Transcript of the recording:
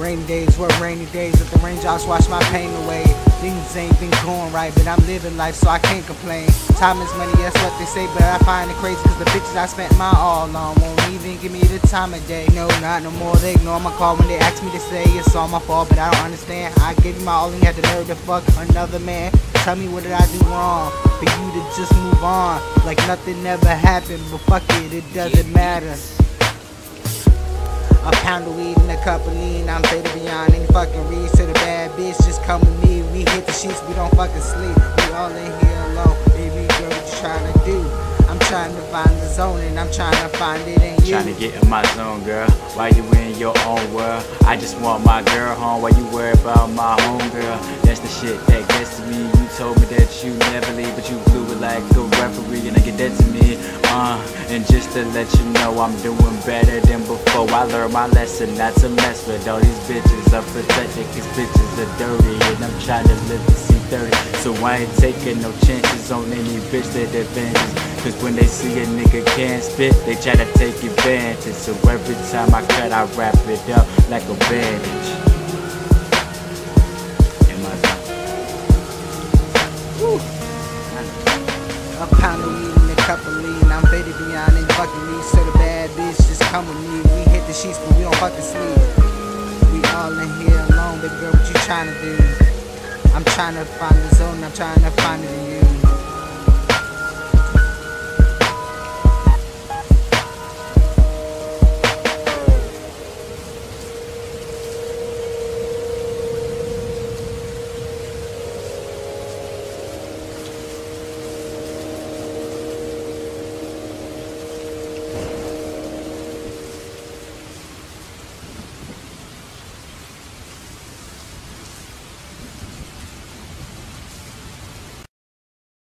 Rainy days were rainy days, let the raindrops wash my pain away. Things ain't been going right, but I'm living life so I can't complain. Time is money, that's what they say, but I find it crazy cause the bitches I spent my all on won't even give me the time of day. No, not no more, they ignore my call when they ask me to say it's all my fault, but I don't understand. I gave you my all and you had the nerve to fuck another man. Tell me what did I do wrong for you to just move on like nothing ever happened, but fuck it, it doesn't matter. A pound of weed and a cup of lean. I'm faded beyond any fucking reach to the bad bitch. Just come with me. We hit the sheets, we don't fucking sleep. We all in here alone. Baby girl, what you trying to do? I'm trying to find the zone and I'm trying to find it in you. Trying to get in my zone, girl. Why you in your own world? I just want my girl home. Why you worry about my home, girl? That's the shit that gets to me. You told me that you never leave, but you blew it like a referee, and just to let you know, I'm doing better than before. I learned my lesson not to mess with all these bitches. I'm protected, cause bitches are dirty, and I'm trying to live to see 30. So I ain't taking no chances on any bitch that advances. Cause when they see a nigga can't spit, they try to take advantage. So every time I cut, I wrap it up like a bandage. A pound of weed and a cup of lean. Fucking reach. So the bad bitch just come with me. We hit the sheets, but we don't fucking sleep. We all in here alone, baby girl, what you trying to do? I'm trying to find the zone, I'm trying to find it in you.